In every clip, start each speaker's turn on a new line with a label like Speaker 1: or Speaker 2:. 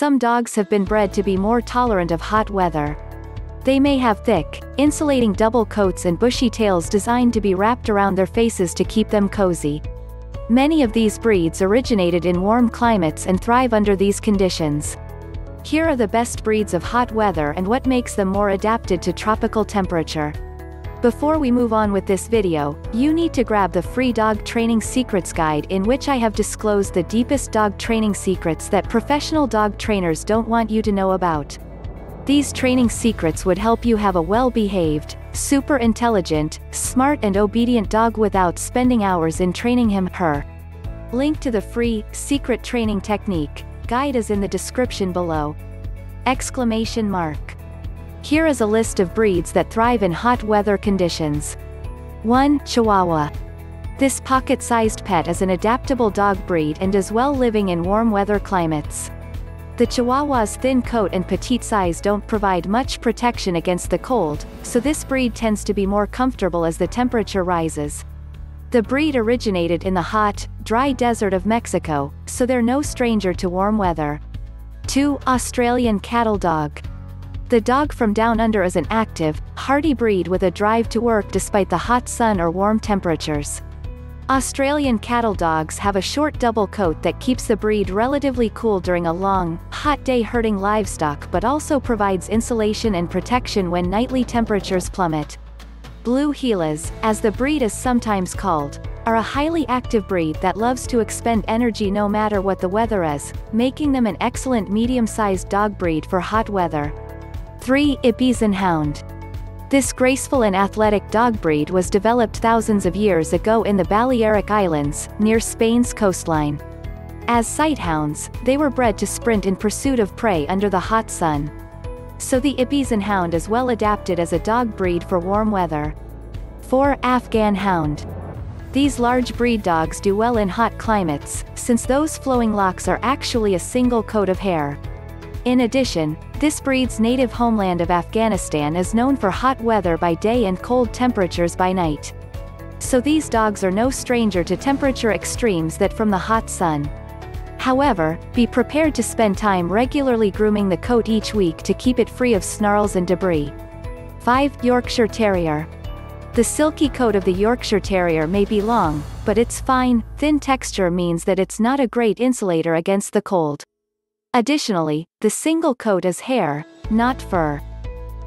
Speaker 1: some dogs have been bred to be more tolerant of hot weather. They may have thick, insulating double coats and bushy tails designed to be wrapped around their faces to keep them cozy. Many of these breeds originated in warm climates and thrive under these conditions. Here are the best breeds of hot weather and what makes them more adapted to tropical temperature. Before we move on with this video, you need to grab the free Dog Training Secrets Guide in which I have disclosed the deepest dog training secrets that professional dog trainers don't want you to know about. These training secrets would help you have a well-behaved, super intelligent, smart and obedient dog without spending hours in training him, her. Link to the free, secret training technique, guide is in the description below. Exclamation mark. Here is a list of breeds that thrive in hot weather conditions. 1. Chihuahua. This pocket-sized pet is an adaptable dog breed and does well living in warm weather climates. The Chihuahua's thin coat and petite size don't provide much protection against the cold, so this breed tends to be more comfortable as the temperature rises. The breed originated in the hot, dry desert of Mexico, so they're no stranger to warm weather. 2. Australian Cattle Dog. The dog from down under is an active, hardy breed with a drive to work despite the hot sun or warm temperatures. Australian cattle dogs have a short double coat that keeps the breed relatively cool during a long, hot day herding livestock but also provides insulation and protection when nightly temperatures plummet. Blue Gilas, as the breed is sometimes called, are a highly active breed that loves to expend energy no matter what the weather is, making them an excellent medium-sized dog breed for hot weather. 3. Ibizan Hound. This graceful and athletic dog breed was developed thousands of years ago in the Balearic Islands, near Spain's coastline. As sighthounds, they were bred to sprint in pursuit of prey under the hot sun so the Ibizan Hound is well adapted as a dog breed for warm weather. 4. Afghan Hound. These large breed dogs do well in hot climates, since those flowing locks are actually a single coat of hair. In addition, this breed's native homeland of Afghanistan is known for hot weather by day and cold temperatures by night. So these dogs are no stranger to temperature extremes that from the hot sun. However, be prepared to spend time regularly grooming the coat each week to keep it free of snarls and debris. 5. Yorkshire Terrier. The silky coat of the Yorkshire Terrier may be long, but its fine, thin texture means that it's not a great insulator against the cold. Additionally, the single coat is hair, not fur.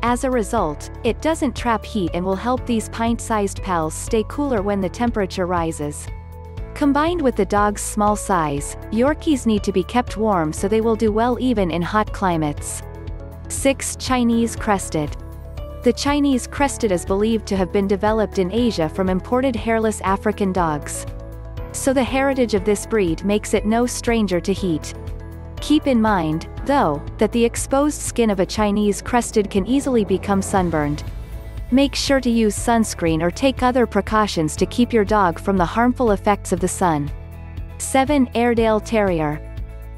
Speaker 1: As a result, it doesn't trap heat and will help these pint-sized pals stay cooler when the temperature rises. Combined with the dog's small size, Yorkies need to be kept warm so they will do well even in hot climates. 6. Chinese Crested. The Chinese Crested is believed to have been developed in Asia from imported hairless African dogs. So the heritage of this breed makes it no stranger to heat. Keep in mind, though, that the exposed skin of a Chinese Crested can easily become sunburned. Make sure to use sunscreen or take other precautions to keep your dog from the harmful effects of the sun. 7. Airedale Terrier.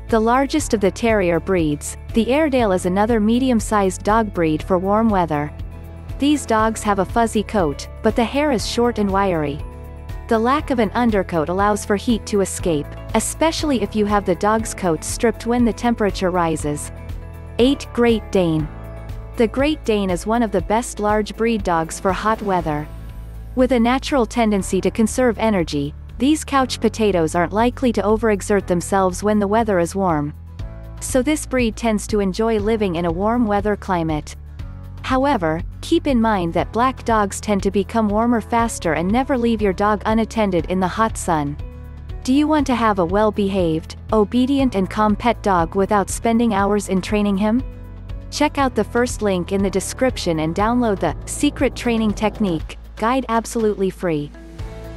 Speaker 1: The largest of the terrier breeds, the Airedale is another medium-sized dog breed for warm weather. These dogs have a fuzzy coat, but the hair is short and wiry. The lack of an undercoat allows for heat to escape, especially if you have the dog's coat stripped when the temperature rises. 8. Great Dane. The Great Dane is one of the best large breed dogs for hot weather. With a natural tendency to conserve energy, these couch potatoes aren't likely to overexert themselves when the weather is warm. So this breed tends to enjoy living in a warm weather climate. However, keep in mind that black dogs tend to become warmer faster and never leave your dog unattended in the hot sun. Do you want to have a well-behaved, obedient and calm pet dog without spending hours in training him? Check out the first link in the description and download the Secret Training Technique guide absolutely free.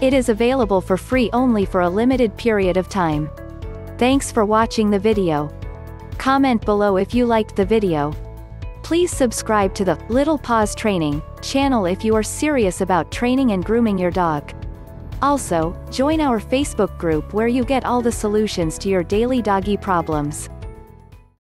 Speaker 1: It is available for free only for a limited period of time. Thanks for watching the video. Comment below if you liked the video. Please subscribe to the Little Paws Training channel if you are serious about training and grooming your dog. Also, join our Facebook group where you get all the solutions to your daily doggy problems.